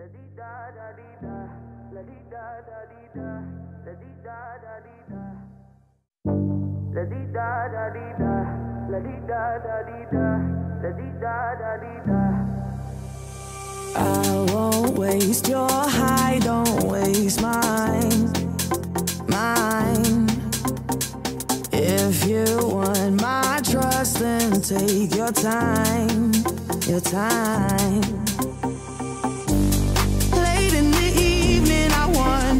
La di da da di da, la di da da di da, la di da da di da. La di da da di da, la di da da di da, la di da da di da. I won't waste your high, don't waste mine, mine. If you want my trust, then take your time, your time.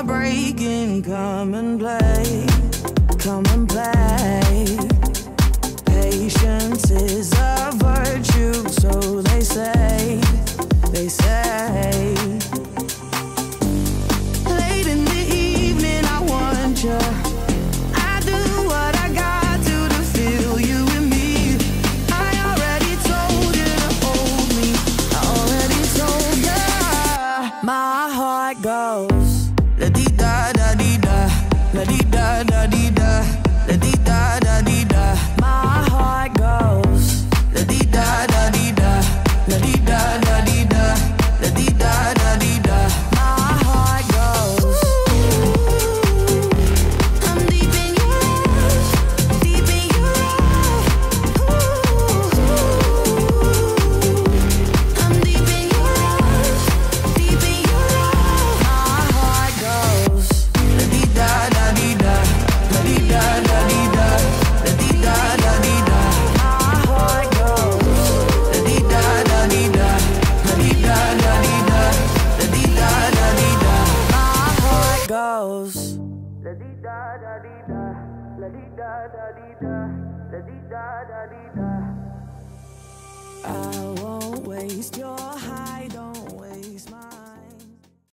are breaking. Come and play, come and play. Patience is a virtue, so they say, they say. Late in the evening, I want you. My heart goes da dee da da. house. I won't waste your